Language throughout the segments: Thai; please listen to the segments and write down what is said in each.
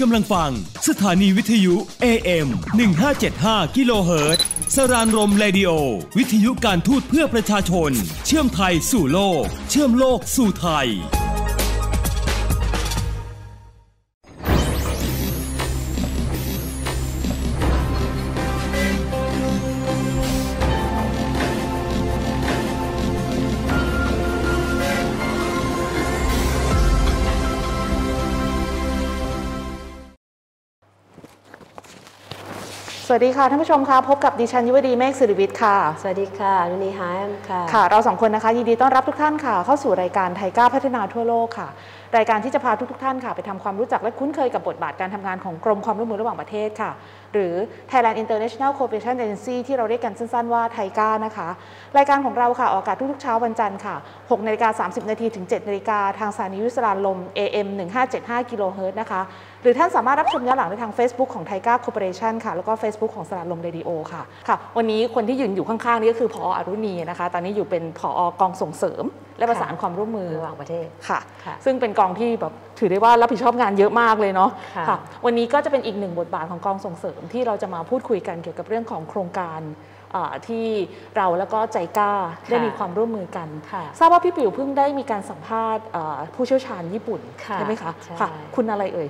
กำลังฟัง สถานีวิทยุ AM 1575กิโลเฮิรตซ์สรานรมเรดิโอ วิทยุการทูตเพื่อประชาชน เชื่อมไทยสู่โลก เชื่อมโลกสู่ไทย สวัสดีค่ะท่านผู้ชมคะพบกับดิฉันยุวดีเมฆสิริวิทย์ค่ะ สวัสดีค่ะนุนีฮามค่ะค่ะ เราสองคนนะคะยินดีต้อนรับทุกท่านค่ะ เข้าสู่รายการไทยก้าวพัฒนาทั่วโลกค่ะ รายการที่จะพาทุกๆท่านค่ะ ไปทำความรู้จักและคุ้นเคยกับบทบาทการทำงานของกรมความร่วมมือระหว่างประเทศค่ะ หรือ Thailand International Cooperation Agency ที่เราเรียกกันสั้นๆว่าไทก้านะคะ รายการของเราค่ะ ออกอากาศทุกๆเช้าวันจันทร์ค่ะ6นาฬิกา30นาทีถึง7นาฬิกาทางสถานีวิสรานลม AM 1575กิโลเฮิรตซ์นะคะ หรือท่านสามารถรับชมย้อนหลังได้ทาง Facebook ของ TICA Cooperation ค่ะ แล้วก็ Facebook ของสราญรมเรดิโอค่ะค่ะ วันนี้คนที่ยืนอยู่ข้างๆนี่ก็คือผออรุณีนะคะ ตอนนี้อยู่เป็นผอกองส่งเสริม และประสานความร่วมมือระหว่างประเทศค่ะค่ะ ซึ่งเป็นกองที่แบบถือได้ว่ารับผิดชอบงานเยอะมากเลยเนาะค่ะ วันนี้ก็จะเป็นอีกหนึ่งบทบาทของกองส่งเสริมที่เราจะมาพูดคุยกันเกี่ยวกับเรื่องของโครงการอ่าที่เราแล้วก็ JICA ได้มีความร่วมมือกันค่ะทราบว่าพี่ปิ๋วเพิ่งได้มีการสัมภาษณ์อ่าผู้เชี่ยวชาญญี่ปุ่นค่ะใช่ไหมคะใช่ค่ะ คุณอะไรเอ่ย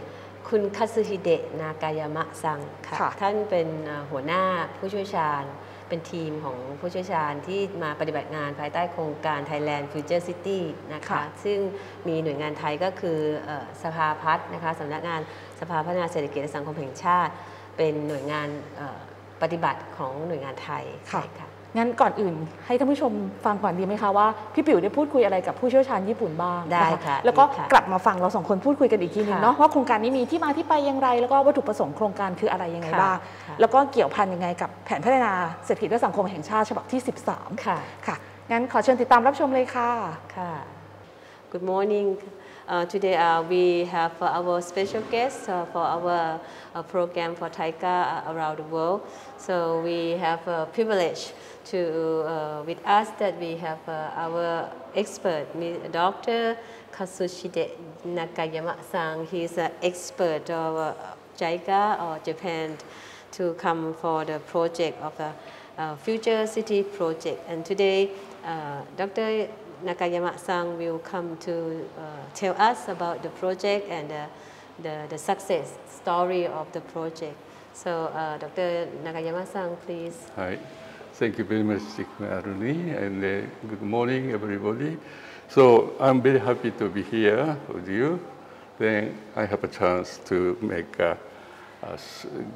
คุณคาซึฮิเดะนากายามะซังค่ะค่ะท่านเป็นเอ่อหัวหน้าผู้เชี่ยวชาญ เป็นทีมของผู้เชี่ยวชาญที่มาปฏิบัติงานภายใต้โครงการ Thailand Future City นะคะค่ะซึ่งมีหน่วยงานไทยก็คือเอ่อสภาพัฒน์นะคะสำนักงานสภาพัฒนาเศรษฐกิจและสังคมแห่งชาติ เป็นหน่วยงานเอ่อปฏิบัติของหน่วยงานไทยค่ะใช่ค่ะ งั้นก่อนอื่นให้ท่านผู้ชมฟังก่อนดีไหมคะว่าพี่ปิ๋วได้พูดคุยอะไรกับผู้เชี่ยวชาญญี่ปุ่นบ้างได้นค่ะแล้วก็ดีค่ะ กลับมาฟังเราสองคนพูดคุยกันอีกทีหนึงค่ะเนาะว่าโครงการนี้มีที่มาที่ไปอย่างไร แล้วก็วัตถุประสงค์โครงการคืออะไรยังไงค่ะบ้าง ค่ะ แล้วก็เกี่ยวพันยังไงกับแผนพัฒนาเศรษฐกิจและสังคมแห่งชาติฉบับที่ 13 ค่ะ ค่ะ งั้นขอเชิญติดตามรับชมเลยค่ะ ค่ะ Good morning. Uh, today uh, we have uh, our special guest uh, for our uh, program for Taika uh, around the world. So we have a privilege to with us that we have our expert, Dr. Katsushide Nakayama-san. He's an expert of JICA or Japan to come for the project of the Future City project. And today, Dr. Nakayama-san will come to uh, tell us about the project and uh, the, the success story of the project. So, uh, Dr. Nakayama-san, please. Hi. Thank you very much, Aruni, and uh, good morning, everybody. So I'm very happy to be here with you. Then I have a chance to make a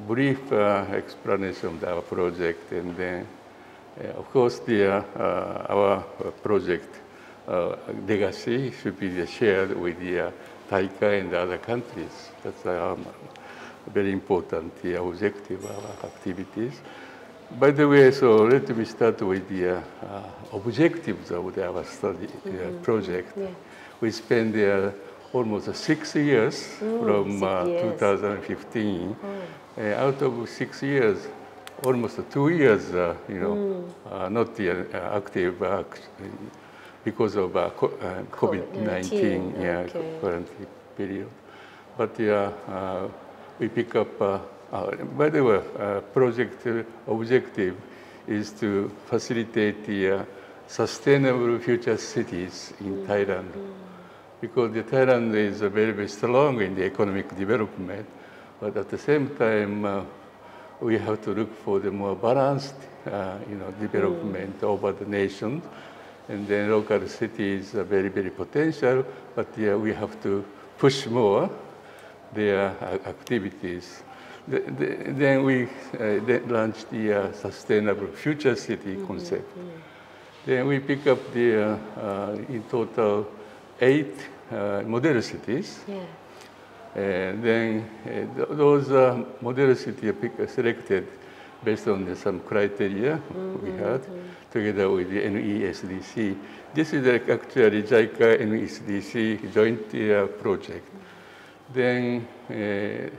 brief uh, explanation of our project, and then, uh, of course, the, uh, our project legacy should be shared with the uh, Taika and other countries. That's um, very important the objective of our activities. By the way, so let me start with the uh, uh, objectives of the, our study uh, project. Yeah. We spent there almost six years from six uh, years. 2015. Uh, out of six years, almost two years, uh, you know, uh, not the, uh, active uh, because of uh, uh, COVID-19 COVID-19, yeah, okay. current period. But yeah, uh, we pick up, uh, by the way, uh, project objective is to facilitate the uh, sustainable future cities in Thailand. Because the Thailand is very, very strong in the economic development, but at the same time, uh, we have to look for the more balanced, uh, you know, development over the nation. And then local cities are very, very potential, but yeah, we have to push more their activities. The- the- Then we uh, launched the uh, sustainable future city concept. Then we pick up the, uh, uh, in total, eight uh, model cities. Yeah. And then uh, th- those uh, model cities are pick- selected based on the, some criteria mm -hmm. we mm-hmm. had together with the NESDC. This is actually JICA NESDC joint uh, project. Then uh,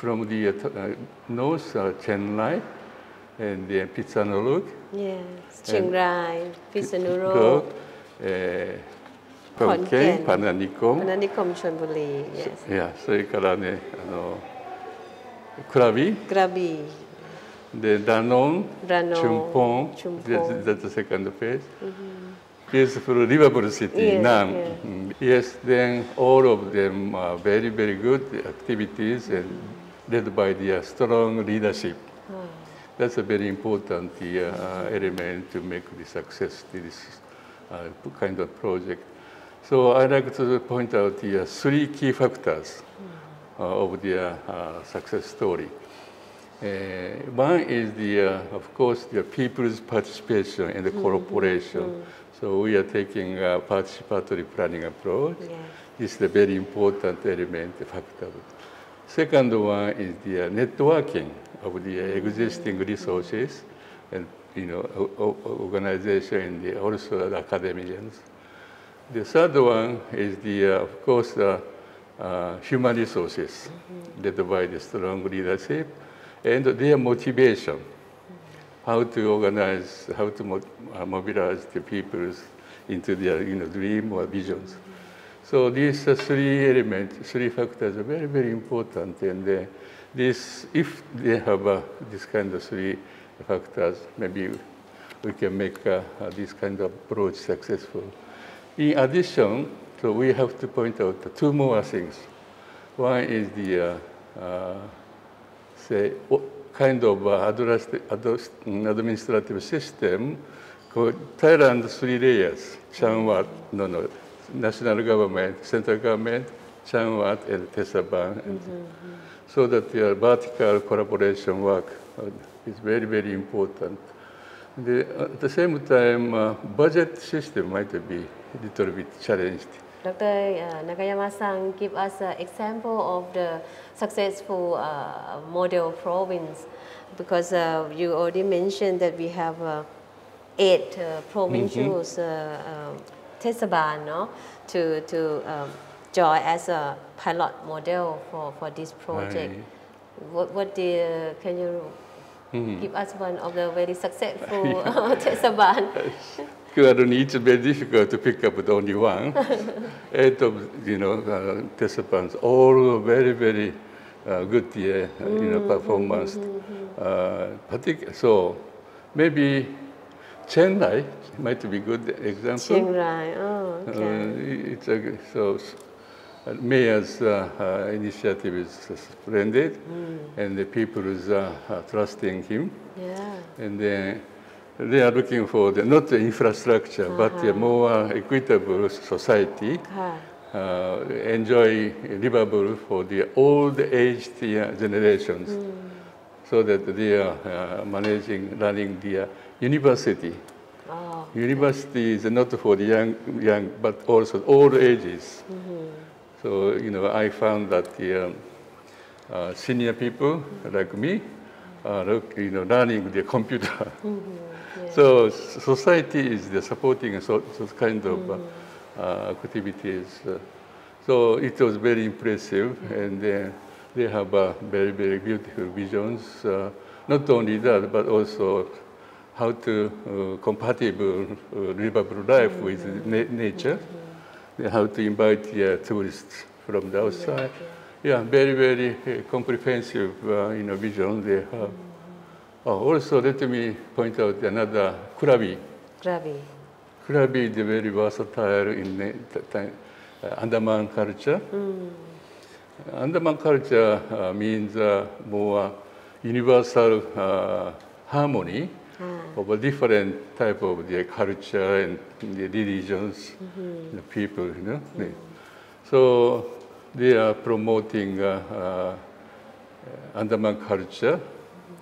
from the uh, uh north uh, Chennai and the uh, Pitsanulok. Yes, Chiang Rai, Pitsanulok. Konken, Pananikom. Pananikom, Chonburi, yes. Yeah, uh, Krabi the Danone, Danone Chumpon, Chumpon. That's, the second phase. Mm -hmm. Beautiful livable city, yes, Nam. Yes. Mm, yes. then all of them are very, very good activities and led by the uh, strong leadership. Oh. That's a very important uh, uh, element to make the success to this uh, kind of project. So I like to point out the uh, three key factors hmm. uh, of the success story. Uh, one is the, uh, of course, the people's participation and the cooperation. So we are taking a participatory planning approach. Yeah. This is a very important element, factor. Second one is the uh, networking of the existing resources and you know organization and the, also the academians. The third one is the, uh, of course, uh, uh, human resources led by the strong leadership and their motivation, how to organize, how to uh, mobilize the peoples into their you know, dream or visions. So these three elements, three factors are very, very important. And uh, this, if they have uh, this kind of three factors, maybe we can make uh, uh, this kind of approach successful. In addition, so we have to point out two more things. One is the, uh, say, kind of uh, mm, administrative system called Thailand three layers, Changwat, no, no, national government, central government, Changwat, and Tesaban. And So that the vertical collaboration work uh, is very, very important. The, at the same time, uh, budget system might be a little bit challenged. Dr. Uh, Nakayama-san give us an example of the successful uh, model province because uh, you already mentioned that we have uh, eight uh, provincials, uh, um, no, to, to um, join as a pilot model for, for this project. Right. What, what the, can you give us one of the very successful Tesabal? Currently, it's very difficult to pick up with only one. Eight of, you know, uh, participants, all very, very uh, good, uh, you know, performance. Uh, so maybe Chennai might be good example. Chiang Rai, oh, Uh, okay. it's a, so uh, mayor's uh, uh, initiative is splendid, and the people is uh, uh, trusting him. yeah. And then they are looking for the, not the infrastructure, uh-huh. uh -huh. but a more equitable society, uh-huh. uh, enjoy livable for the old age uh, generations, mm. so that they are uh, managing, running the uh, university. Oh, okay. University is not for the young, young, but also old ages. Mm -hmm. So, you know, I found that the um, uh, senior people mm-hmm. like me, are you know, learning the computer. Mm -hmm. So society is the supporting so, those kind of uh, uh, activities. Uh, so it was very impressive, and uh, they have uh, very, very beautiful visions. Uh, not only that, but also how to uh, compatible uh, livable life with na- nature, how to invite uh, tourists from the outside. Yeah, very, very uh, comprehensive uh, you know, vision they have. Oh, also, let me point out another krabi. Krabi. Krabi is very versatile in the, Andaman culture. Mm. Andaman culture uh, means uh, more universal harmony mm. of a different type of the culture and the religions, mm -hmm. the people, you know. Mm. So they are promoting Andaman culture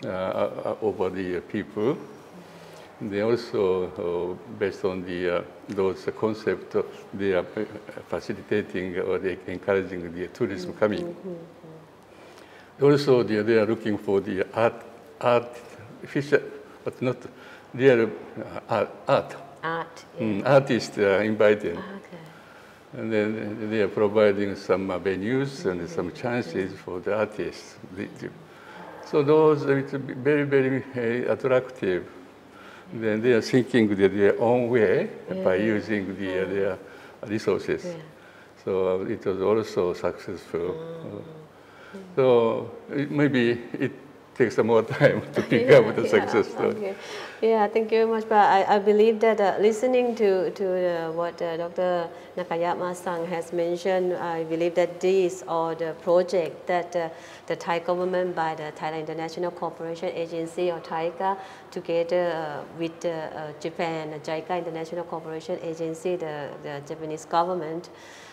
uh, uh, over the people. They also, uh, based on the those concept, they are facilitating or they encouraging the tourism mm-hmm. coming. Mm -hmm. Also, they, they are looking for the art, artificial, but not real art. Art. art yeah. mm, artists are invited. Ah, okay. And then they are providing some venues mm -hmm. and some mm-hmm. chances mm-hmm. for the artists. The, the so those are it's very, very uh, attractive. Then they are thinking the- their own way by using the, their resources. Yeah. So it was also successful. So it, maybe it takes some more time to pick up the success story. Okay. Yeah, thank you very much. But I, I believe that uh, listening to, to uh, what uh, Dr. Nakayama-san has mentioned, I believe that these are the project that uh, the Thai government by the Thailand International Cooperation Agency or TICA together uh, with uh, Japan, the JICA International Cooperation Agency, the, the Japanese government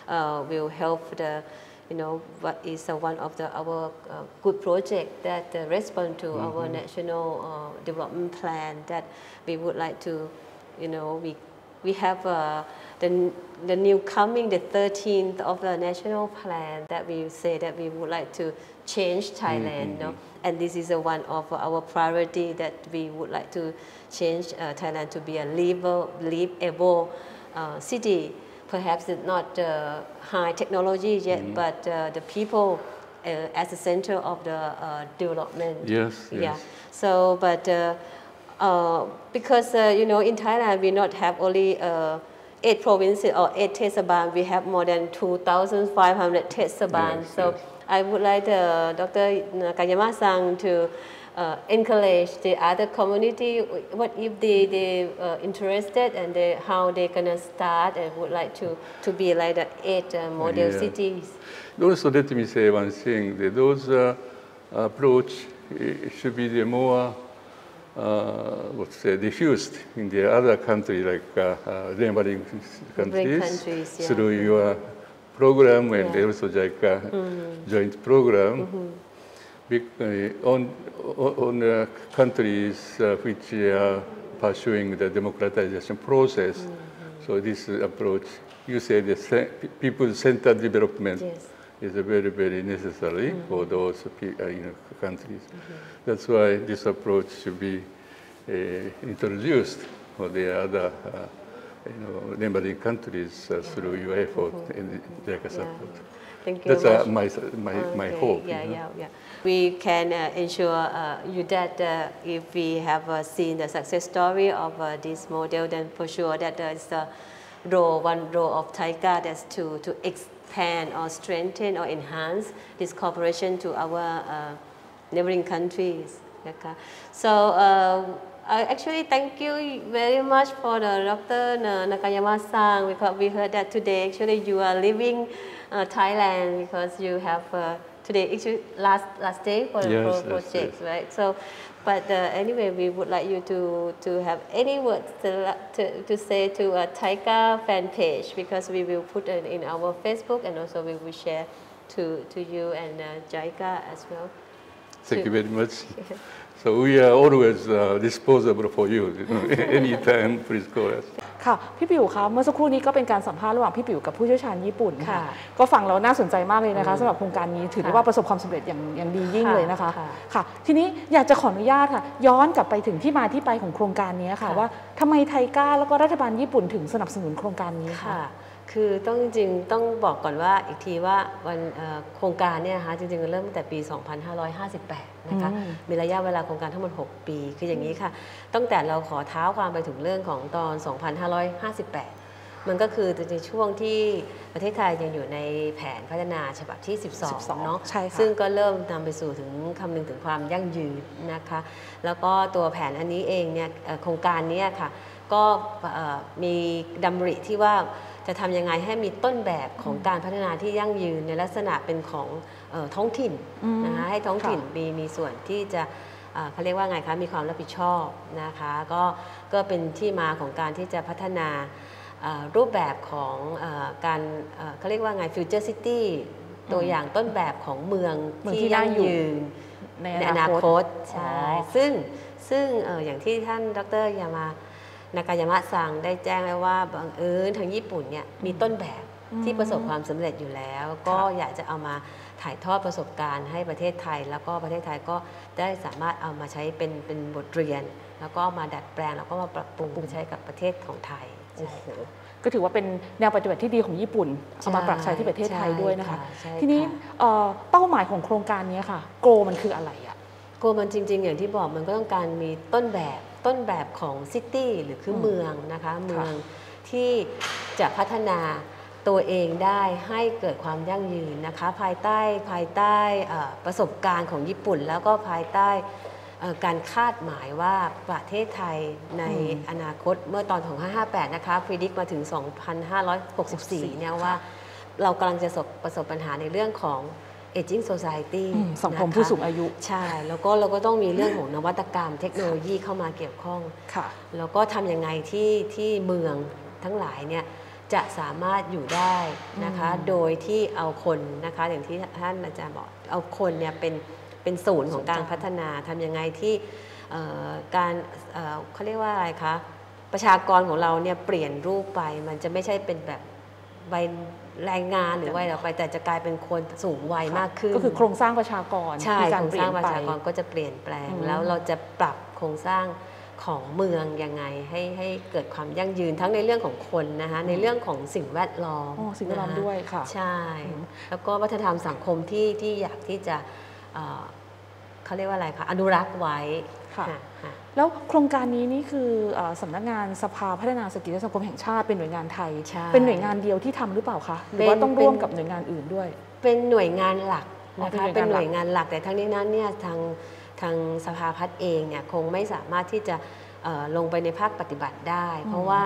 uh, will help the you know, what is uh, one of the our uh, good project that uh, respond to our national uh, development plan that we would like to, you know, we we have uh, the the new coming the 13th of the national plan that we say that we would like to change Thailand, no? and this is a one of our priority that we would like to change uh, Thailand to be a livable, livable uh, city perhaps it's not uh, high technology yet, but uh, the people uh, as the center of the uh, development. Yes, Yeah. yes. So, but uh, uh, because uh, you know in Thailand we not have only uh, eight provinces or eight tesaban, we have more than 2,500 tesaban. Yes, so yes. I would like uh, Dr. Nakayama-san to uh, encourage the other community. What if they they uh, interested and they, how they gonna start and would like to to be like the eight uh, model Yeah. cities. Also, let me say one thing: that those uh, approach should be the more uh, what's say diffused in the other country like uh, uh, neighboring countries, countries, yeah. through your program and Yeah. also JICA joint program. Bec- uh, on on uh, countries uh, which are pursuing the democratization process. So this approach, you say the people-centered development Yes. is very, very necessary for those uh, you know, countries. That's why this approach should be uh, introduced for the other uh, you know, neighboring countries uh, through your effort in the JICA Yeah. support. Thank you That's uh, my, my, my hope. Yeah, you know. yeah, yeah. We can uh, ensure uh, you that uh, if we have seen the success story of this model, then for sure that a role, one role of TICA that's to, to expand or strengthen or enhance this cooperation to our neighboring countries. Okay. So uh, actually thank you very much for the Dr. Na- Nakayama-san because we heard that today actually you are leaving uh, Thailand because you have uh, today actually last last day for the Yes, yes, project, yes. right? So, but uh, anyway, we would like you to to have any words to to, to say to a Taika fan page because we will put it in our Facebook and also we will share to to you and uh, Jaika as well. Thank to- you very much. So we are always uh, disposable for you. you know, Anytime, please call us. ค่ะ พี่ปิ๋วคะเมื่อสักครู่นี้ก็เป็นการสัมภาษณ์ระหว่างพี่ปิ๋วกับผู้เชี่ยวชาญญี่ปุ่นค่ะค่ะก็ฟังแล้วน่าสนใจมากเลยนะคะสำหรับโครงการนี้ถือได้ค่ะว่าประสบความสำเร็จอย่างอย่างดียิ่งค่ะเลยนะคะค่ะค่ะ ทีนี้อยากจะขออนุญาตค่ะ ย้อนกลับไปถึงที่มาที่ไปของโครงการนี้ค่ะค่ะว่าทำไมไทก้าแล้วก็รัฐบาลญี่ปุ่นถึงสนับสนุนโครงการนี้ค่ะ ค่ะคือต้องจริงๆต้องบอกก่อนว่าอีกทีว่าวันเอ่อโครงการเนี่ยนะคะจริงๆ เริ่มตั้งแต่ปี 2558 นะคะอืมมีระยะเวลาโครงการทั้งหมด 6 ปี คืออย่างนี้ค่ะ ตั้งแต่เราขอเท้าความไปถึงเรื่องของตอน 2558 มันก็คือในช่วงที่ประเทศไทยยังอยู่ในแผนพัฒนาฉบับที่ 12 12เนาะใช่ค่ะซึ่งก็เริ่มนำไปสู่ถึงคำนึงถึงความยั่งยืนนะคะ แล้วก็ตัวแผนอันนี้เองเนี่ยเอ่อโครงการเนี้ค่ะก็เอ่อมีดำริที่ว่า จะทำยังไงให้มีต้นแบบของการพัฒนาที่ยั่งยืนในลักษณะเป็นของเออท้องถิ่นอืมนะคะให้ท้องถิ่นค่ะมีมีส่วนที่จะเอ่อเขาเรียกว่าไงคะมีความรับผิดชอบนะคะก็ก็เป็นที่มาของการที่จะพัฒนาเอ่อรูปแบบของเออการเอ่อเขาเรียกว่าไง future city ตัวอย่างต้นแบบของเมืองเมืองที่ที่น่ายั่งอยู่ยืนในในออนานาคคตตใช่อ๋อซึ่งซึ่งเอออย่างที่ท่านดรยามา นากายามะสั่งได้แจ้งไว้ว่าบังเอิญทางญี่ปุ่นเนี่ยมีต้นแบบที่ประสบความสำเร็จอยู่แล้ว ก็อยากจะเอามาถ่ายทอดประสบการณ์ให้ประเทศไทย แล้วก็ประเทศไทยก็ได้สามารถเอามาใช้เป็นเป็นบทเรียน แล้วก็มาดัดแปลงแล้วก็มาปรับปรุงใช้กับประเทศของไทยโอ้โหก็ถือว่าเป็นแนวปฏิบัติที่ดีของญี่ปุ่น เอามาปรับใช้ที่ประเทศไทยด้วยนะคะใช่ค่ะทีนี้ใช่ค่ะเอ่อเป้าหมายของโครงการนี้ค่ะ โกมันคืออะไรอะโกมันจริง ๆ อย่างที่บอกมันก็ต้องการมีต้นแบบ ต้นแบบของซิตี้หรือคือเมืองนะคะเมืองที่จะพัฒนาตัวเองได้ให้เกิดความยั่งยืนนะคะ ภายใต้ภายใต้เอ่อประสบการณ์ของญี่ปุ่น แล้วก็ภายใต้เอ่อการคาดหมายว่าประเทศไทยในอนาคตเมื่อตอน2558 นะคะพิจิกมาถึง 2564 เนี่ยว่าเรากำลังจะประสบประสบปัญหาในเรื่องของ aging society อืมสังคมนะะผู้สูงอายุ ใช่ แล้วก็เราก็ต้องมีเรื่องของนวัตกรรม เทคโนโลยีเข้ามาเกี่ยวข้องค่ะแล้วก็ทำยังไงที่ที่เมืองทั้งหลายเนี่ยจะสามารถอยู่ได้นะคะอืมโดยที่เอาคนนะคะอย่างที่ท่านอาจารย์บอกเอาคนเนี่ยเป็นเป็นศูนย์ของการพัฒนาทำยังไงที่เอ่อการเอ่อเขาเรียกว่าอะไรคะประชากรของเราเนี่ยเปลี่ยนรูปไปมันจะไม่ใช่เป็นแบบ วัยแรงงานหรือวัยเราไปแต่จะกลายเป็นคนสูงวัยมากขึ้น ก็คือโครงสร้างประชากรใช่มีโคการรงเปสลี่ร้ายงนประไปชากรก็จะเปลี่ยนแปลงอืมแล้วเราจะปรับโครงสร้างของเมืองยังไงให้ให้เกิดความยั่งยืนทั้งในเรื่องของคนนะคะในเรื่องของสิ่งแวดล้อมอ๋อสิ่งแวดล้อมนะคะด้วยค่ะใช่อืมแล้วก็วัฒนธรรมสังคมที่ที่อยากที่จะเอ่อเขาเรียกว่าอะไรคะอนุรักษ์ไว้ค่ะค่ะ แล้วโครงการนี้นี่คือเอ่อสำนักงานสภาพัฒนาเศรษฐกิจและสังคมแห่งชาติเป็นหน่วยงานไทยใช่เป็นหน่วยงานเดียวที่ทำหรือเปล่าคะหรือว่าเป็นต้องร่วมเป็นกับหน่วยงานอื่นด้วย เป็นหน่วยงานหลักอ๋อนะคะเป็เป็นนหหน่น่ววยยานนงางหลักแต่ทั้งนี้นั้นเนี่ยทางทางสภาพัฒน์เองเนี่ยคงไม่สามารถที่จะเอ่อลงไปในภาคปฏิบัติได้ เพราะว่า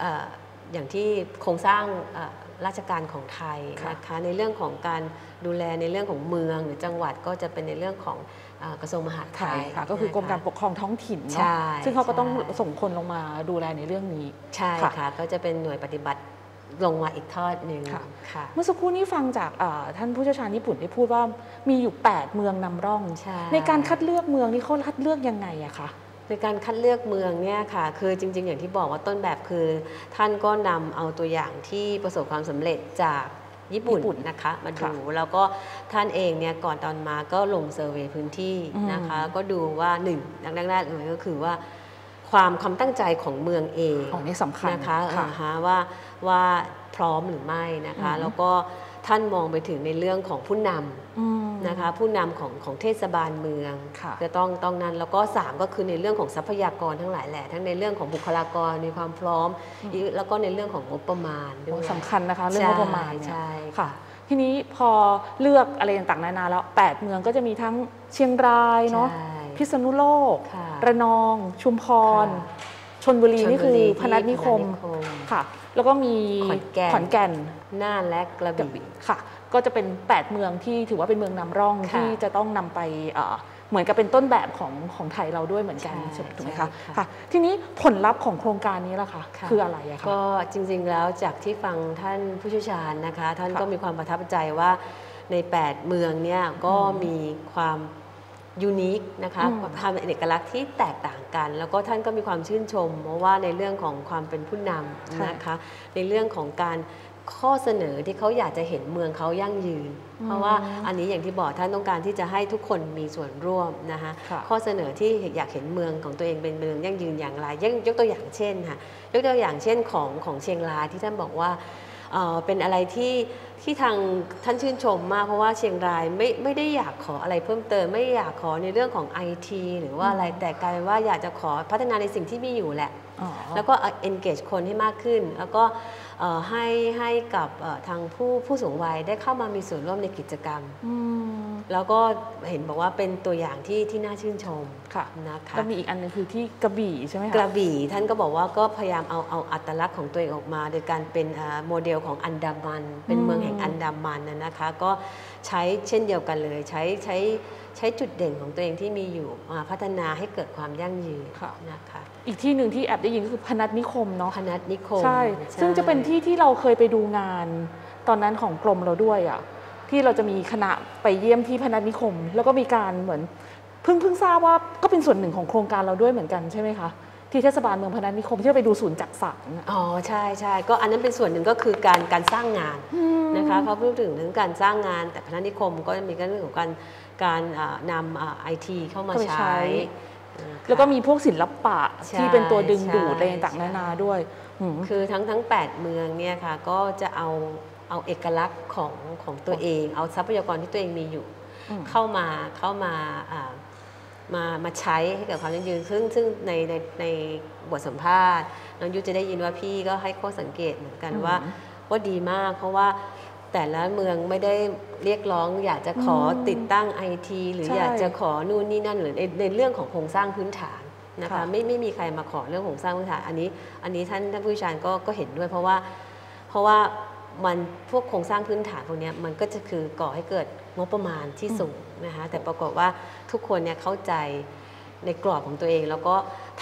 เอ่ออย่างที่โครงสร้างเอ่อราชการของไทยค่ะนะคะในเรื่องของการดูแลในเรื่องของเมืองหรือจังหวัดก็จะเป็นในเรื่องของเอ่อ กระทรวงมหาดไทไทยยค่ะก็คือกรมการปกครองท้องถิ่นใช่เนาะซึ่งเขาก็ต้องใช่ส่งคนลงมาดูแลในเรื่องนี้ ใช่ค่ะค่ะ ก็จะเป็นหน่วยปฏิบัติลงมาอีกทอดหนึ่งค่ะค่ะเมื่อสักครู่นี้ฟังจากอ่าท่านผู้เชี่ยวชาญญี่ปุ่นได้พูดว่ามีอยู่ 8 เมืองนำร่องใช่การคัดเลือกเมืองนี่เขาคัดเลือกยังไงอะคะในการคัดเลือกเมืองเนี่ยค่ะคือจริง ๆ อย่างที่บอกว่าต้นแบบคือ ท่านก็นำเอาตัวอย่างที่ประสบความสำเร็จจาก ญี่ปุ่นญี่ปุ่นนะคะมาค่ะดูแล้วก็ท่านเองเนี่ยก่อนตอนมาก็ลงเซอร์เวยพื้นที่นะคะอืมก็ดูว่าหนึ่งดังแรกๆเลยก็คือว่าความความตั้งใจของเมืองเองอ๋อนี่สำคัญนะคะค่ะอ่าฮะว่าว่าพร้อมหรือไม่นะคะอืมแล้วก็ ท่านมองไปถึงในเรื่องของผู้นำอืมนะคะผู้นำของของเทศบาลเมืองค่ะจะต้องต้องนั้นแล้วก็ 3 ก็คือในเรื่องของทรัพยากรทั้งหลายแหละ ทั้งในเรื่องของบุคลากรมีความพร้อมอีกแล้วก็ในเรื่องของงบประมาณด้วยสำคัญนะคะเรื่องงบประมาณเนี่ยใช่ค่ะทีนี้พอเลือกอะไรต่างๆนานาแล้ว 8 เมืองก็จะมีทั้งเชียงรายเนาะใช่พิษณุโลกค่ะระนอง ชุมพรค่ะชนบุรีนี่คือชลบุรีพนัสนิคมพนัสนิคมค่ะ แล้วก็มีขอนแก่นขอนแก่นน่านและกระกับบี่ค่ะ ก็จะเป็น 8 เมืองที่ถือว่าเป็นเมืองนำร่องค่ะที่จะต้องนำไปเอ่อเหมือนกับเป็นต้นแบบของของไทยเราด้วยเหมือนกันใช่ใช่ไหมถูกไหมใช่คะค่ะค่ะ ทีนี้ผลลัพธ์ของโครงการนี้ล่ะคะค่ะคืออะไรอะคะก็จริงๆแล้วจากที่ฟังท่านผู้เชี่ยวชาญนะคะ ท่านค่ะก็มีความประทับใจว่าใน 8 เมืองเนี่ยก็มีความ ยูนิคนะคะอืมความเป็นเอกลักษณ์ที่แตกต่างกัน แล้วก็ท่านก็มีความชื่นชม เพราะว่าในเรื่องของความเป็นผู้นำนะคะในเรื่องของการข้อเสนอที่เขาอยากจะเห็นเมืองเขายั่งยืน เพราะว่าอันนี้อย่างที่บอกท่านต้องการที่จะให้ทุกคนมีส่วนร่วมนะคะค่ะข้อเสนอที่อยากเห็นเมืองของตัวเองเป็นเมืองยั่งยืนอย่างไรยกยกตัวอย่างเช่นค่ะยกตัวอย่างเช่นของของเชียงรายที่ท่านบอกว่า เอ่อเป็นอะไรที่ที่ทางท่านชื่นชมมากเพราะว่าเชียงรายไม่ไม่ได้อยากขออะไรเพิ่มเติม ไม่อยากขอในเรื่องของไอทีหรือว่าอะไรแต่กลายเป็นว่าอยากจะขอพัฒนาในสิ่งที่มีอยู่แหละอ๋อแล้วก็ engage คนให้มากขึ้น แล้วก็เอ่อ ให้ให้กับเอ่อทางผู้ผู้สูงวัยได้เข้ามามีส่วนร่วมในกิจกรรมอืมแล้วก็เห็นบอกว่าเป็นตัวอย่างที่ที่น่าชื่นชมค่ะนะคะแล้วมีอีกอันหนึงคือที่กระบี่ใช่ไหมคะกระบี่ท่านก็บอกว่าก็พยายามเอาเอาอัตลักษณ์ของตัวเองออกมา โดยการเป็นอ่าโมเดลของอันดามัน เป็นเมืองแห่งอันดามันนะนะคะ ก็ใช้เช่นเดียวกันเลยใช้ใช้ใช้จุดเด่นของตัวเองที่มีอยู่มาพัฒนาให้เกิดความยั่งยืนค่ะนะคะ อีกที่หนึ่งที่แอบได้ยินก็คือพนัสนิคมเนาะพนัสนิคมใช่ ซึ่งจะเป็นที่ที่เราเคยไปดูงาน ตอนนั้นของกรมเราด้วยอะ่ะที่เราจะมีคณะไปเยี่ยมที่พนัสนิคม แล้วก็มีการเหมือนเพิ่งเพิ่งทราบว่าก็เป็นส่วนหนึ่งของโครงการเราด้วยเหมือนกันใช่ไหมคะที่เทศบาลเมืองพนัสนิคมที่เราไปดูศูนย์จักสานอะอ๋อใช่ใช่ก็อันนั้นเป็นส่วนหนึ่งก็คือการการสร้างงานนะคะเขาพูดถึงถึงการสร้างงาน แต่พนัสนิคมก็จะมีเรื่องของการการอ่านำไอทีเข้ามาเข้าไปใช้ใช้นะคะ แล้วก็มีพวกศิลปะใช่ที่เป็นตัวดึงดูดใช่อะไรต่างๆนานาด้วยอืมคือทั้งทั้ง 8 เมืองเนี่ยค่ะก็จะเอาเอาเอกลักษณ์ของของตัวเอง เอาทรัพยากรที่ตัวเองมีอยู่อืมเข้ามาเข้ามาอ่ามามาใช้ให้เกิดความยั่งยืนซึ่งซึ่งในในในบทสัมภาษณ์น้องยุทธจะได้ยินว่าพี่ก็ให้ข้อสังเกตเหมือนกันว่าว่าดีมาก เพราะว่าแต่ละเมืองไม่ได้ เรียกร้อง อยากจะขอติดตั้งไอทีหรือใช่อยากจะขอนู่นนี่นั่นหรือในในเรื่องของโครงสร้างพื้นฐานนะคะค่ะไม่ไม่มีใครมาขอเรื่องโครงสร้างพื้นฐานอันนี้ อันนี้ท่านท่านผู้เชี่ยวชาญก็ก็เห็นด้วย เพราะว่าเพราะว่ามันพวกโครงสร้างพื้นฐานพวกเนี้ยมันก็จะคือก่อให้เกิดงบประมาณที่สูงนะคะแต่ปรากฏว่าทุกคนเนี่ยเข้าใจในกรอบของตัวเอง แล้วก็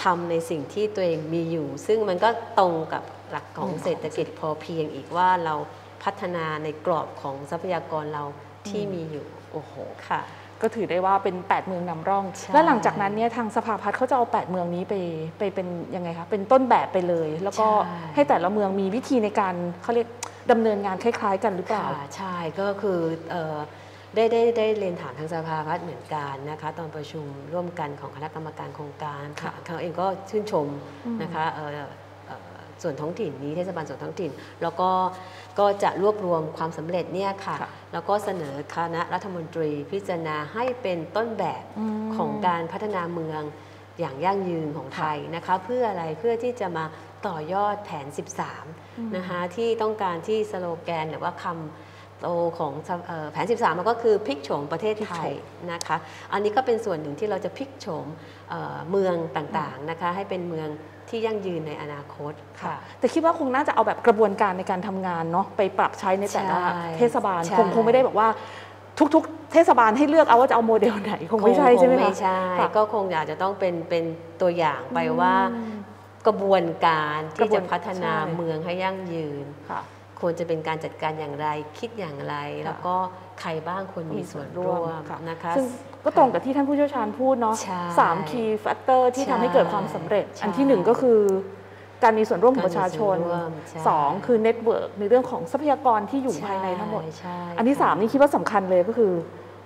ทำในสิ่งที่ตัวเองมีอยู่ ซึ่งมันก็ตรงกับหลักของเศรษฐกิจพอเพียงอีกว่าเรา พัฒนาในกรอบของทรัพยากรเราที่มีอยู่โอ้โหค่ะ ก็ถือได้ว่าเป็น 8 เมืองนำร่องใช่และหลังจากนั้นเนี่ยทางสภาพัฒน์เขาจะเอา 8 เมืองนี้ไปไปเป็นยังไงคะเป็นต้นแบบไปเลย แล้วก็ใช่ให้แต่ละเมืองมีวิธีในการเขาเรียกดำเนินงานคล้าย ๆ กันหรือเปล่าค่ะใช่ก็คือเอ่อได้ได้ได้เรียนถามทางสภาพัฒน์เหมือนกันนะคะตอนประชุมร่วมกันของคณะกรรมการโครงการค่ะเขาเองก็ชื่นชมนะคะเอ่อเอ่อ ส่วนท้องถิ่นนี้เทศบาลส่วนท้องถิ่น แล้วก็ก็จะรวบรวมความสำเร็จเนี่ยค่ะค่ะ แล้วก็เสนอคณะรัฐมนตรีพิจารณาให้เป็นต้นแบบอืมของการพัฒนาเมืองอย่างยั่งยืนของไทยนะคะเพื่ออะไรเพื่อที่จะมาต่อยอดแผน 13นะคะที่ต้องการที่สโลแกนหรือว่าคำ โตของเอ่อแผน 13 มันก็คือพลิกโฉมประเทศไทยนะคะ อันนี้ก็เป็นส่วนหนึ่งที่เราจะพลิกโฉมเอ่อเมืองต่างๆนะคะให้เป็นเมืองที่ยั่งยืนในอนาคตค่ะ แต่คิดว่าคงน่าจะเอาแบบกระบวนการในการทำงานเนาะไปปรับใช้ในแต่ละใช่เทศบาลใช่คงคงไม่ได้แบบว่าทุกๆ เทศบาลให้เลือกเอาว่าจะเอาโมเดลไหนคงไม่ใช่ใช่ไหมคงคะไม่ใช่ค่ะก็คงอยากจะต้องเป็นเป็นตัวอย่างไปว่ากระบวนการกระที่บวนจะพัฒนาใช่เมืองให้ยั่งยืนค่ะ ควรจะเป็นการจัดการอย่างไร คิดอย่างไรค่ะแล้วก็ใครบ้างควรมีส่วนร่วมค่ะนะคะซึ่งก็ตรงกับที่ท่านผู้เชี่ยวชาญพูดเนาะใช่สาม key factor ที่ใช่ทำให้เกิดความสำเร็จใช่อันที่หนึ่งก็คือการมีส่วนร่วมของประชาชนการมีส่วนร่วมใช่สองคือ network ในเรื่องของทรัพยากรที่อยู่ภายในทั้งหมดใช่อันที่สามนี่คิดว่าสำคัญเลยก็คือ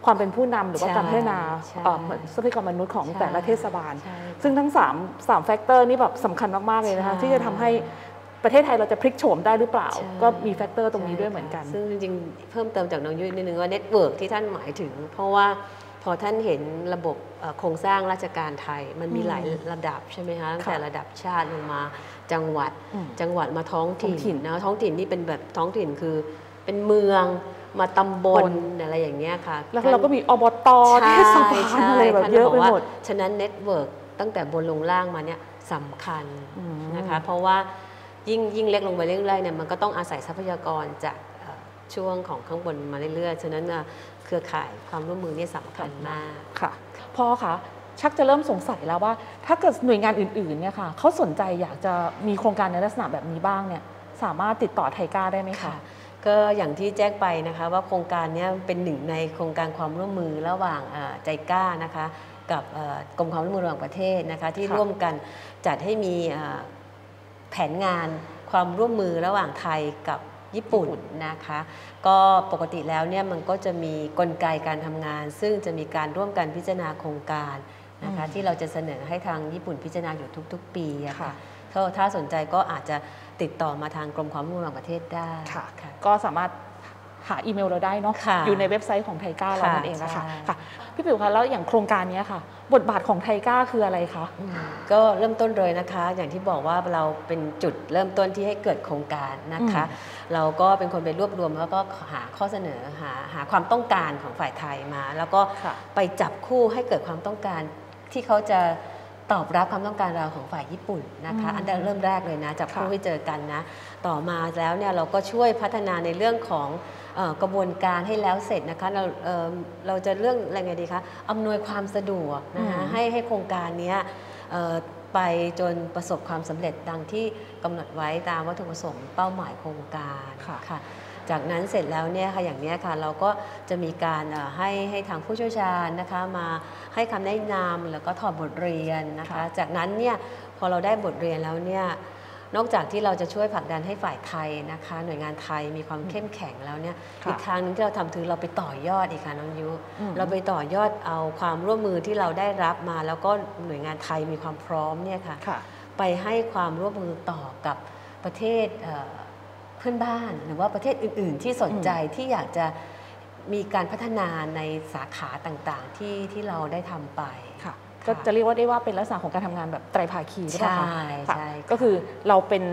ความเป็นผู้นำหรือว่าใช่การพัฒนาใช่เอ่อเหมือนทรัพยากรมนุษย์ของใช่แต่ละเทศบาลใช่ซึ่งทั้ง3 3 factor นี่แบบสำคัญมาก ๆ เลยนะคะใช่ที่จะทำให้ ประเทศไทยเราจะพลิกโฉมได้หรือเปล่าใช่ก็มี factor ตรงนี้ด้วยเหมือนกัน ซึ่งจริงๆเพิ่มเติมจากน้องยุ้ยนิดนึงว่า network ที่ท่านหมายถึง เพราะว่าพอท่านเห็นระบบเอ่อโครงสร้างราชการไทย มันมีอืมหลายระดับใช่ไหมคะตั้งแต่ค่ะระดับชาติลงมาจังหวัดอืมจังหวัดมาท้องถิ่นท้องถิ่นนะท้องถิ่นนี่เป็นแบบท้องถิ่นคือเป็นเมืองมาตำบลบนอะไรอย่างเงี้ยค่ะ แล้วท้องถิ่นเราก็มีอบตเทศบาลอะไรแบบเยอะไปหมด ฉะนั้น networkตั้งแต่บนลงล่างมาเนี่ยสำคัญอืมนะคะ เพราะว่า ยิ่งยิ่งเล็กลงไปเรื่อยๆเนี่ยมันก็ต้องอาศัยทรัพยากรจากเอ่อช่วงของข้างบนมาเรื่อยๆ ฉะนั้นเอ่อเครือข่ายความร่วมมือเนี่ยสำคัญมากค่ะพ่อคะชักจะเริ่มสงสัยแล้วว่า ถ้าเกิดหน่วยงานอื่นๆเนี่ยค่ะเขาสนใจอยากจะมีโครงการในลักษณะแบบนี้บ้างเนี่ยสามารถติดต่อไทก้าได้ไหมคะค่ะก็อย่างที่แจ้งไปนะคะว่าโครงการเนี้เป็นหนึ่งในโครงการความร่วมมือระหว่างเอ่อใจกล้านะคะกับเอ่อกรมความร่วมมือระหว่างประเทศนะคะที่ค่ะร่วมกันจัดให้มีเอ่อ แผนงานความร่วมมือระหว่างไทยกับญี่ปุ่นนะคะ ก็ปกติแล้วเนี่ยมันก็จะมีกลไกการทำงาน ซึ่งจะมีการร่วมกันพิจารณาโครงการนะคะที่เราจะเสนอให้ทางญี่ปุ่นพิจารณาอยู่ทุก ๆ ปีอะค่ะถ้าถ้าสนใจก็อาจจะติดต่อมาทางกรมความร่วมมือระหว่างประเทศได้ค่ะค่ะก็สามารถ หาอีเมลเราได้เนาะค่ะอยู่ในเว็บไซต์ของไทก้าเราค่ะนั่นเองนะคะใช่ค่ะพี่ปิ๋วคะแล้วอย่างโครงการเนี้ยค่ะ บทบาทของไทก้าคืออะไรคะอืมก็เริ่มต้นเลยนะคะ อย่างที่บอกว่าเราเป็นจุดเริ่มต้นที่ให้เกิดโครงการนะคะ เราก็เป็นคนไปรวบรวมแล้วก็หาข้อเสนอหาหาความต้องการของฝ่ายไทยมา แล้วก็ค่ะไปจับคู่ให้เกิดความต้องการที่เขาจะตอบรับความต้องการเราของฝ่ายญี่ปุ่นนะคะอืมอันดับเริ่มแรกเลยนะจับคู่ค่ะให้เจอกันนะ ต่อมาแล้วเนี่ยเราก็ช่วยพัฒนาในเรื่องของเอ่อ กระบวนการให้แล้วเสร็จนะคะเราเอ่อเราจะเรื่องอะไรไงดีคะอำนวยความสะดวกนะคะอืมให้ให้โครงการเนี้ยเอ่อไปจนประสบความสำเร็จดังที่กำหนดไว้ตามวัตถุประสงค์เป้าหมายโครงการค่ะค่ะจากนั้นเสร็จแล้วเนี่ยค่ะอย่างเนี้ยค่ะเราก็จะมีการเอ่อให้ให้ทางผู้เชี่ยวชาญนะคะมาให้คำแนะนำแล้วก็ถอดบทเรียนนะคะค่ะจากนั้นเนี่ยพอเราได้บทเรียนแล้วเนี่ย นอกจากที่เราจะช่วยผลักดันให้ฝ่ายไทยนะคะ หน่วยงานไทยมีความเข้มแข็งแล้วเนี่ยค่ะอีกทางหนึงที่เราทำคือเราไปต่อยอดอีกค่ะน้องยุอืมเราไปต่อยอดเอาความร่วมมือที่เราได้รับมา แล้วก็หน่วยงานไทยมีความพร้อมเนี่ยค่ะค่ะไปให้ความร่วมมือต่อกับประเทศเอ่อเพื่อนบ้านหรือว่าประเทศอื่น ๆ ที่สนใจที่อยากจะมีการพัฒนาในสาขาต่างๆที่ที่เราได้ทำไปค่ะ ก็จะเรียกว่าได้ว่าเป็นลักษณะของการทำงานแบบไตรภาคีหรือเปล่าคะใช่ค่ะใช่ก็คือเราเป็น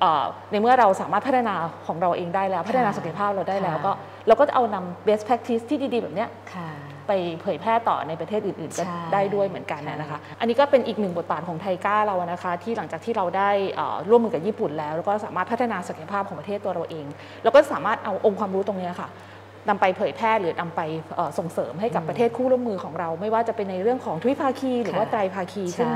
เอ่อในเมื่อเราสามารถพัฒนาของเราเองได้แล้ว พัฒนาค่ะศักยภาพเราได้แล้วค่ะก็เราก็จะเอานำ best practice ที่ดีๆ แบบเนี้ยค่ะไปเผยแพร่ต่อในประเทศอื่นๆก็ใช่ได้ด้วยเหมือนกันใช่นะคะ อันนี้ก็เป็นอีกหนึ่งบทบาทของไทก้าเรานะคะ ที่หลังจากที่เราได้เอ่อร่วมมือกับญี่ปุ่นแล้ว แล้วก็สามารถพัฒนาศักยภาพของประเทศตัวเราเอง แล้วก็สามารถเอาองค์ความรู้ตรงเนี้ยค่ะ นำไปเผยแพร่หรือนำไปเอ่อส่งเสริมให้กับประเทศคู่ร่วมมือของเรา ไม่ว่าจะเป็นในเรื่องของทวิภาคี หรือว่าค่ะไตรภาคีใช่ซึ่ง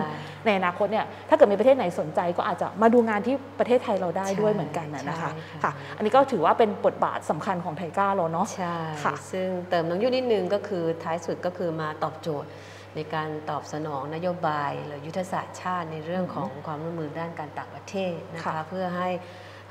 ในอนาคตเนี่ยถ้าเกิดมีประเทศไหนสนใจ ก็อาจจะมาดูงานที่ประเทศไทยเราได้ด้วยเหมือนกันนะนะคะใช่ค่ะค่ะ อันนี้ก็ถือว่าเป็นบทบาทสำคัญของไทก้าเราเนาะใช่ค่ะซึ่งเติมน้องยุนิดนึงก็คือท้ายสุดก็คือมาตอบโจทย์ในการตอบสนองนโยบายหรือยุทธศาสตร์ชาติในเรื่องของความร่วมมือด้านการต่างประเทศนะคะค่ะเพื่อให้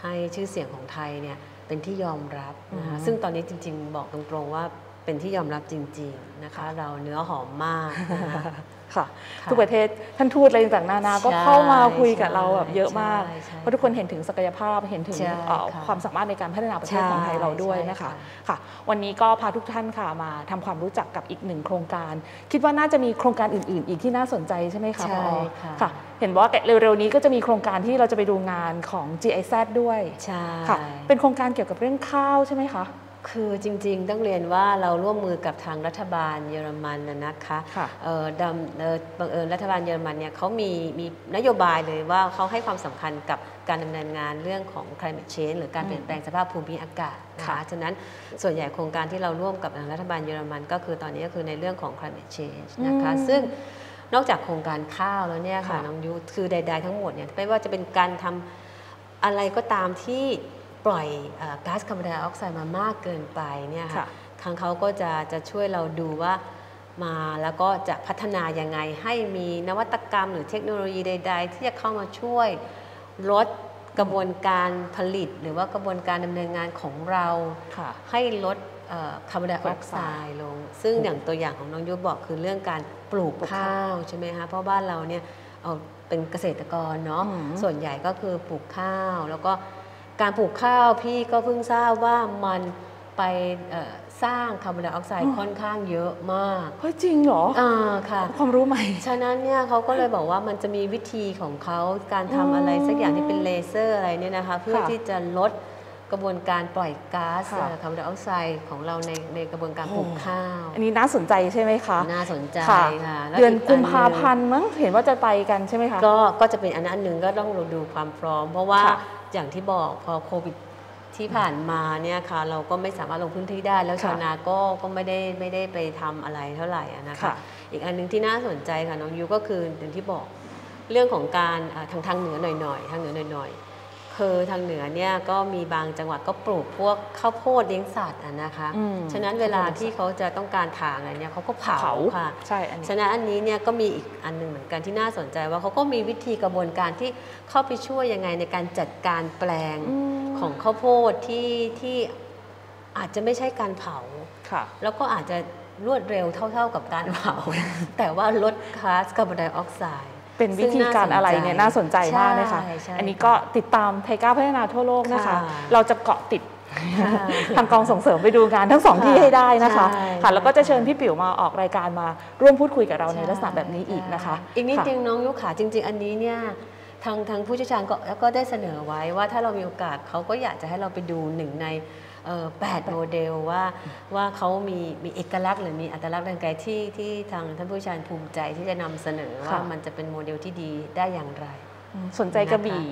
ให้ชื่อเสียงของไทยเนี่ย เป็นที่ยอมรับนะคะอืมซึ่งตอนนี้จริง ๆ บอกตรงๆว่าเป็นที่ยอมรับจริง ๆ นะคะ เราเนื้อหอมมากนะคะ ค่ะค่ะ ทุกประเทศท่านทูตอะไรต่างๆนานาก็ใช่เข้ามาคุยกับเราแบบเยอะมากใช่ใช่เพราะทุกคนเห็นถึงศักยภาพเห็นถึงใช่เอ่อค่ะความสามารถในการพัฒนาประเทศของไทยเราด้วยนะคะใช่ค่ะค่ะ วันนี้ก็พาทุกท่านค่ะมาทำความรู้จักกับอีกหนึ่งโครงการ คิดว่าน่าจะมีโครงการอื่น ๆ อีกที่น่าสนใจใช่ไหมคะใช่พอค่ะค่ะ เห็นว่าเร็วๆนี้ก็จะมีโครงการที่เราจะไปดูงานของ GIZ ด้วยใช่ค่ะเป็นโครงการเกี่ยวกับเรื่องข้าวใช่ไหมคะ คือจริงๆ ต้องเรียนว่าเราร่วมมือกับทางรัฐบาลเยอรมันนะนะคะค่ะเอ่อดำเอ่อบังเอิญรัฐบาลเยอรมันเนี่ยเขามีมีนโยบายเลยว่าเขาให้ความสำคัญกับการดำเนินงานเรื่องของ climate change หรือการเปลี่ยนแปลงสภาพภูมิอากาศนะคะค่ะฉะนั้นส่วนใหญ่โครงการที่เราร่วมกับทางรัฐบาลเยอรมัน ก็คือตอนนี้ก็คือในเรื่องของ climate change นะคะอืมซึ่งนอกจากโครงการข้าวแล้วเนี่ยค่ะค่ะน้องยุคือใด ๆ ทั้งหมดเนี่ยไม่ว่าจะเป็นการทำอะไรก็ตามที่ ปล่อยเอ่อก๊าซคาร์บอนไดออกไซด์มามากเกินไปเนี่ยค่ะค่ะทางเขาก็จะจะช่วยเราดูว่ามาแล้วก็จะพัฒนายังไงให้มีนวัตกรรมหรือเทคโนโลยีใด ๆ ที่จะเข้ามาช่วยลดกระบวนการผลิต หรือว่ากระบวนการดำเนินงานของเราค่ะให้ลดเอ่อคาร์บอนไดออกไซด์ลง ซึ่งอย่างตัวอย่างของน้องยุบบอกคือเรื่องการปลูกปลูกข้าข้าววใช่ไหมคะเพราะบ้านเราเนี่ยเอาเป็นเกษตรกรเนาะอืมส่วนใหญ่ก็คือปลูกข้าวแล้วก็ การปลูกข้าวพี่ก็เพิ่งทราบว่ามันไปเอ่อสร้างคาร์บอนไดออกไซด์ค่อนข้างเยอะมากเฮ้ยจริงเหรออ่าค่ะความรู้ใหม่ ฉะนั้นเนี่ยเขาก็เลยบอกว่ามันจะมีวิธีของเขาการทำอะไรสักอย่างที่เป็นเลเซอร์อะไรเนี่ยนะคะ เพื่อค่ะที่จะลด กระบวนการปล่อยก๊าซค่ะเอ่อคาร์บอนไดออกไซด์ของเราในในกระบวนการปลูกข้าว อันนี้น่าสนใจใช่ไหมคะ น่าสนใจค่ะ ค่ะแล้วเดือนกกุมภาหงพันธ์มั้งเห็นว่าจะไปกันใช่ไหมคะ ก็ก็จะเป็นอันนั้นอันหนึ่งก็ต้องดูความพร้อม เพราะว่าค่ะอย่างที่บอกพอโควิดที่ผ่านมาเนี่ยค่ะ เราก็ไม่สามารถลงพื้นที่ได้ แล้วค่ะชาวนาก็ก็ไม่ได้ไม่ได้ไปทำอะไรเท่าไหร่อะนะคะ ค่ะ อีกอันหนึ่งที่น่าสนใจค่ะน้องยูก็คืออย่างที่บอกเรื่องของการอ่าทางทางเหนือหน่อยๆทางเหนือหน่อยๆ คือทางเหนือเนี่ยก็มีบางจังหวัดก็ปลูกพวกข้าวโพดเลี้ยงสัตว์อะนะคะอืมฉะนั้นเวลาที่เขาจะต้องการถางอะไรเนี่ยเขาก็เผาเผาค่ะ ใช่ อันนี้ ฉะนั้นอันนี้เนี่ยก็มีอีกอันหนึ่งเหมือนกันที่น่าสนใจว่าเขาก็มีวิธีกระบวนการที่เข้าไปช่วยยังไงในการจัดการแปลงอืมของข้าวโพดที่ที่อาจจะไม่ใช่การเผาค่ะแล้วก็อาจจะรวดเร็วเท่า ๆกับการเผา แต่ว่าลดก๊าซคาร์บอนไดออกไซด์ เป็นวิธีการอะไรเนี่ยน่าสนใจมากเลยค่ะใช่ใช่อันนี้ก็ติดตามไทก้าพัฒนาทั่วโลกนะคะค่ะเราจะเกาะติดค่ะทางกองส่งเสริมไปดูงานทั้งสองที่ให้ได้นะคะใช่ค่ะแล้วก็จะเชิญพี่ปิ๋วมาออกรายการมาร่วมพูดคุยกับเราในลักษณะแบบนี้อีกนะคะ อีกนิดค่ะนึงน้องยุขาจริง ๆ อันนี้เนี่ยทางทางผู้เชี่ยวชาญก็ก็ได้เสนอไว้ว่าถ้าเรามีโอกาสเขาก็อยากจะให้เราไปดูหนึ่งในเอ่อ แปดโมเดลว่าว่าเขามีมีเอกลักษณ์หรือมีอัตลักษณ์ทางกายที่ที่ทางท่านผู้เชี่ยวชาญภูมิใจที่จะนำเสนอว่าค่ะมันจะเป็นโมเดลที่ดีได้อย่างไรอืมสนใจกระบี่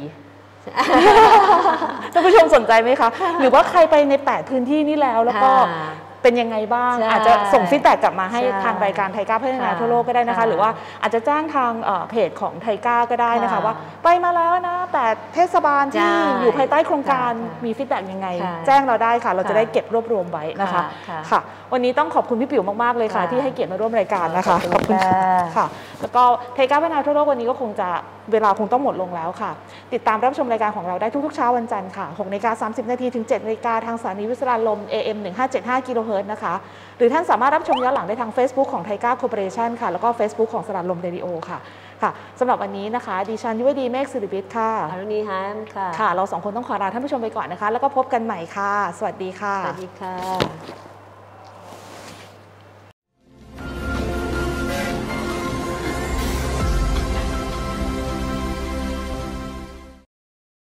ท่านผู้ชมสนใจไหมคะ หรือว่าใครไปใน 8 พื้นที่นี้แล้วแล้วก็ค่ะ เป็นยังไงบ้างใช่อาจจะส่ง feedback กลับมาให้ใช่ทางรายการ TICA พัฒนาค่ะทั่วโลกก็ได้นะคะค่ะหรือว่าอาจจะแจ้งทางเอ่อเพจของ TICA ก็ได้นะคะค่ะว่า ไปมาแล้วนะ แต่เทศบาลที่ใช่อยู่ภายใต้โครงการค่ะมี feedback ยังไงค่ะแจ้งเราได้ค่ะ เราจะค่ะได้เก็บรวบรวมไว้นะคะค่ะค่ะ วันนี้ต้องขอบคุณพี่ปิ๋วมาก ๆ เลยค่ะค่ะ ที่ให้เกียรติมาร่วมรายการนะคะขอบคุณค่ะค่ะแล้วก็ TICA พัฒนาทั่วโลกวันนี้ก็คงจะเวลาคงต้องหมดลงแล้วค่ะ ติดตามรับชมรายการของเราได้ทุกๆเช้าวันจันทร์ค่ะ6นาฬิกา30 นาทีถึง7นาฬิกาทางสถานีวิทยุสราญรมย์ AM 1575กิโลเฮิรตซ์นะคะ หรือท่านสามารถรับชมย้อนหลังได้ทาง Facebook ของ TICA Corporation ค่ะ แล้วก็ Facebook ของสราญรมเรดิโอค่ะค่ะสำหรับวันนี้นะคะ ดิฉันยุวดีเมฆสิริบิทย์ค่ะอรุณีฮัมค่ะ ค่ะ เราสองคนต้องขอลาท่านผู้ชมไปก่อนนะคะ แล้วก็พบกันใหม่ค่ะ สวัสดีค่ะ สวัสดีค่ะ